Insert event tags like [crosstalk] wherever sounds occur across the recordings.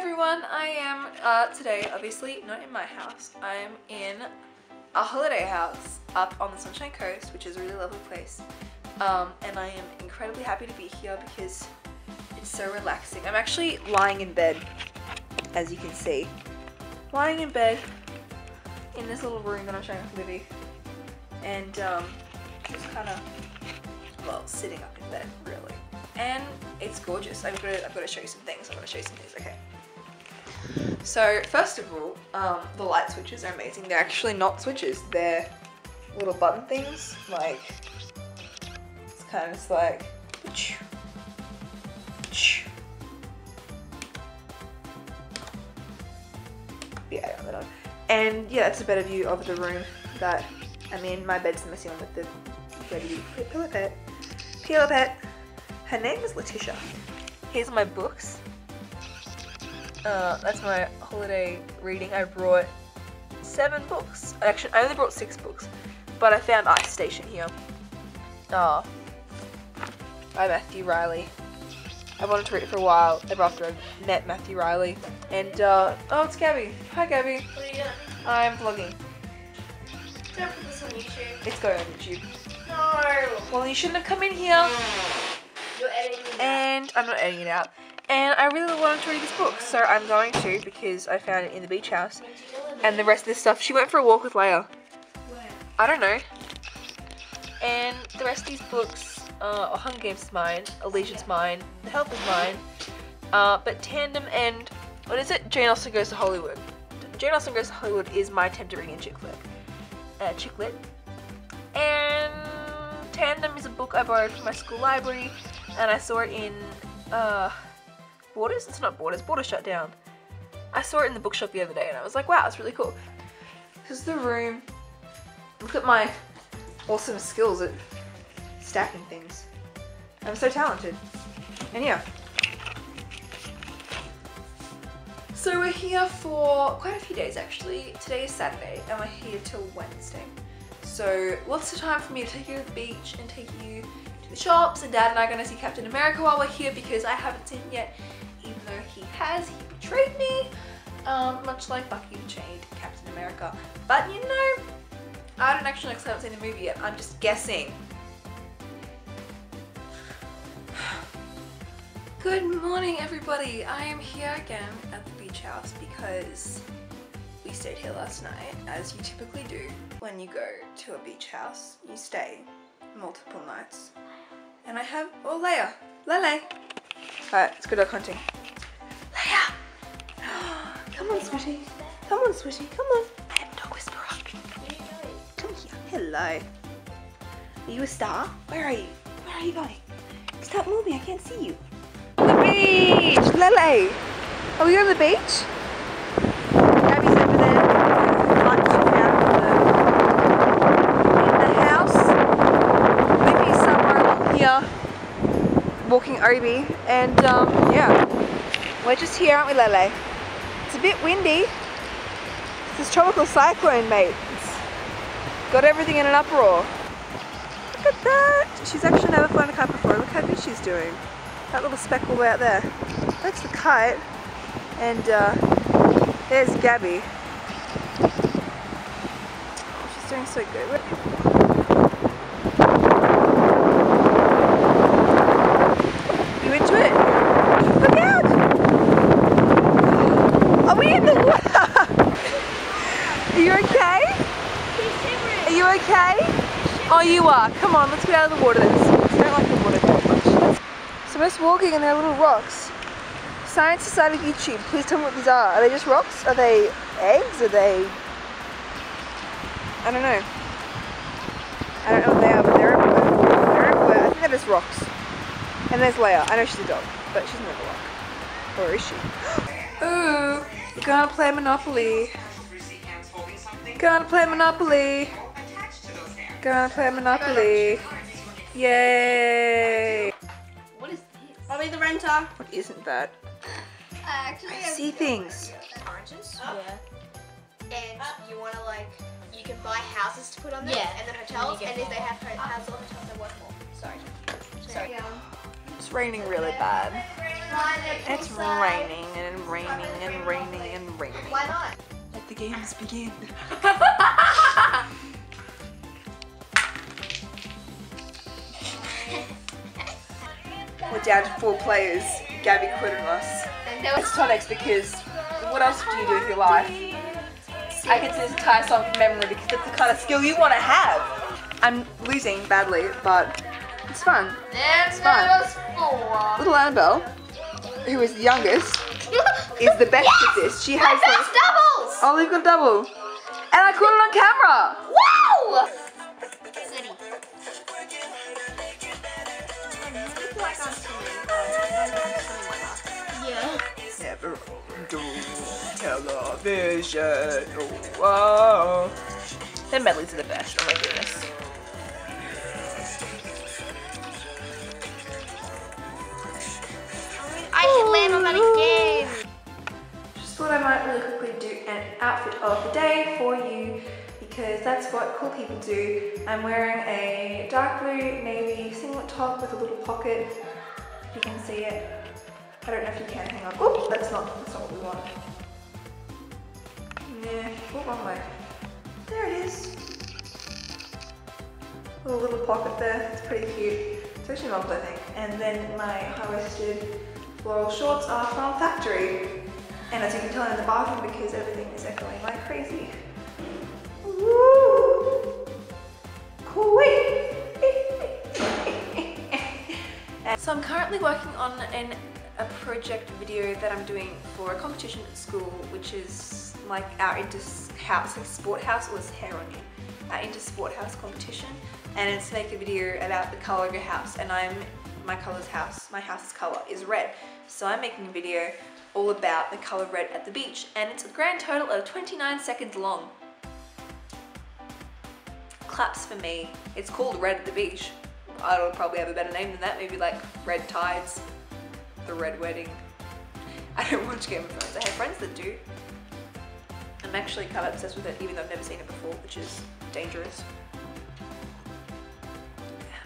everyone, I am uh, today obviously not in my house. I am in a holiday house up on the Sunshine Coast, which is a really lovely place. Um, and I am incredibly happy to be here because it's so relaxing. I'm actually lying in bed, as you can see. Lying in bed in this little room that I'm showing Libby. And um, just kind of, well, sitting up in bed, really. And it's gorgeous. I've got to, I've got to show you some things. I've got to show you some things. Okay. So first of all, um, the light switches are amazing. They're actually not switches. They're little button things. Like, it's kind of just like, yeah, I on. And yeah, that's a better view of the room that I'm in. My bed's the messy one with the ready pillow pet. Pillow pet. Her name is Letitia. Here's my books. Uh, that's my holiday reading. I brought seven books. Actually, I only brought six books, but I found Ice Station here. Oh, by Matthew Reilly. I wanted to read it for a while ever after I met Matthew Reilly. And, uh, oh, it's Gabby. Hi, Gabby. What are you doing? I'm vlogging. Don't put this on YouTube. It's going on YouTube. No. Well, you shouldn't have come in here. You're editing it out. And I'm not editing it out. And I really wanted to read this book, so I'm going to because I found it in the beach house. And the rest of this stuff, she went for a walk with Leia. I don't know. And the rest of these books, uh, Hunger Games is mine, Allegiance mine, The Help is mine, uh, but Tandem and, what is it? Jane Austen Goes to Hollywood. Jane Austen Goes to Hollywood is my attempt at reading chick flick. Uh, chick lit. And Tandem is a book I borrowed from my school library, and I saw it in, uh, Borders? It's not Borders, Borders shut down. I saw it in the bookshop the other day and I was like, wow, it's really cool. This is the room. Look at my awesome skills at stacking things. I'm so talented. And yeah. So we're here for quite a few days actually. Today is Saturday and we're here till Wednesday. So lots of time for me to take you to the beach and take you to the shops and dad and I are gonna see Captain America while we're here because I haven't seen him yet he has, he betrayed me. Um, much like Bucky betrayed Captain America. But you know, I don't actually know because I haven't seen the movie yet. I'm just guessing. [sighs] Good morning everybody. I am here again at the beach house because we stayed here last night as you typically do when you go to a beach house. You stay multiple nights. And I have, oh Leia, Lele. Alright, let's go hunting. Leia! Come on, sweetie. Come on, sweetie. Come on. I am dog whisperer. Come here. Hello. Are you a star? Where are you? Where are you going? Stop moving. I can't see you. The beach! Lele! Are we on the beach? Gabby's over there. Walking Obi. And um, yeah. We're just here, aren't we, Lele? A bit windy. This tropical cyclone, mate. It's got everything in an uproar. Look at that. She's actually never flown a kite before. Look how good she's doing. That little speckle way out there. That's the kite. And uh, there's Gabby. Oh, she's doing so good. You into it? Look out! Are we in the water? Are you okay? Are you okay? Oh, you are. Come on, let's get out of the water then. I don't like the water very much. So we're just walking and there are little rocks. Science Society YouTube, please tell me what these are. Are they just rocks? Are they eggs? Are they... I don't know. I don't know what they are, but they're everywhere. They're everywhere. I think they're just rocks. And there's Leia. I know she's a dog, but she's never rock. Or is she? [gasps] Ooh, gonna play Monopoly. Gonna play Monopoly. Gonna play Monopoly. Yay! What is this? I'll be the renter. What isn't that? Uh, actually, I see things. oranges. Oh. Yeah. And you want to like, you can buy houses to put on them. Yeah. And then hotels. then you And, if they have ho- houses or hotels, they're worth more. Sorry. Sorry. It's raining really bad. It's raining and raining and raining and raining. Why not? Let the games begin. [laughs] [laughs] We're down to four players. Gabby us. And there It's Tonex because what else do you do with your life? I can sing this entire song from memory because that's the kind of skill you want to have. I'm losing badly, but it's fun. It's fun. there was four. Little Annabelle, who is the youngest, [laughs] is the best at this. She has like, doubles! oh, you've got double. And I caught it on camera. Wow! Yeah. Never do television. Oh, Their medleys are the best. Oh my goodness. I should land on that oh, again. Just thought I might really quickly do an outfit of the day for you because that's what cool people do. I'm wearing a dark blue navy singlet top with a little pocket. If you can see it. I don't know if you can. Hang on. Oh, that's not, that's not what we want. Yeah, oh, wrong way. There it is. Little little pocket there. It's pretty cute. It's actually mom's, I think. And then my high-waisted floral shorts are from Factory. And as you can tell, in the bathroom because everything is echoing like crazy. So I'm currently working on an, a project video that I'm doing for a competition at school, which is like our inter house, like sport house, or hair on you? Our inter sport house competition, and it's to make a video about the color of your house. And I'm my color's house, my house's color is red, so I'm making a video all about the color red at the beach, and it's a grand total of 29 seconds long. Claps for me. It's called Red at the Beach. I'll probably have a better name than that, maybe like Red Tides, The Red Wedding. [laughs] I don't watch Game of Thrones. I have friends that do. I'm actually kind of obsessed with it, even though I've never seen it before, which is dangerous.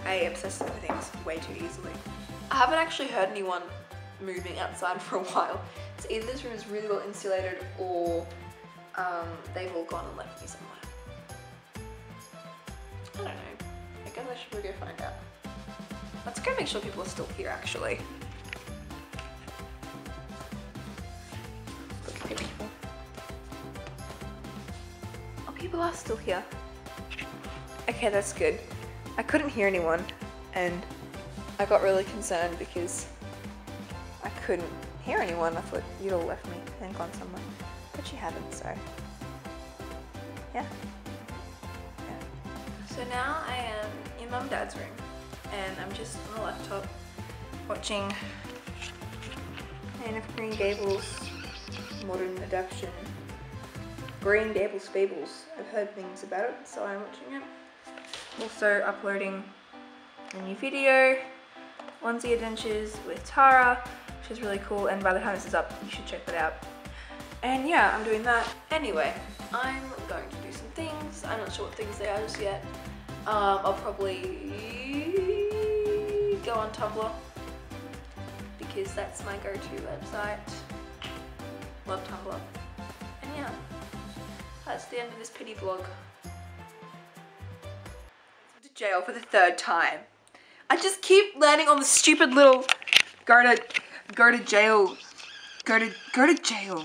I obsess with things way too easily. I haven't actually heard anyone moving outside [laughs] for a while. So either this room is really well insulated or um, they've all gone and left me somewhere. Go find out. Let's go make sure people are still here actually. Look at people. Oh, people are still here. Okay, that's good. I couldn't hear anyone and I got really concerned because I couldn't hear anyone. I thought you'd all left me and gone somewhere, but you haven't, so yeah. So now I am and dad's room and I'm just on the laptop watching Anne of Green Gables modern adaptation. Green Gables Fables. I've heard things about it, so I'm watching it. Also uploading a new video, Onesie Adventures with Tara, which is really cool and by the time this is up you should check that out. And yeah, I'm doing that. Anyway, I'm going to do some things. I'm not sure what things they are just yet. Um, I'll probably go on Tumblr because that's my go-to website. Love Tumblr. And yeah, that's the end of this pity vlog. To jail for the third time. I just keep landing on the stupid little go to go to jail. Go to go to jail.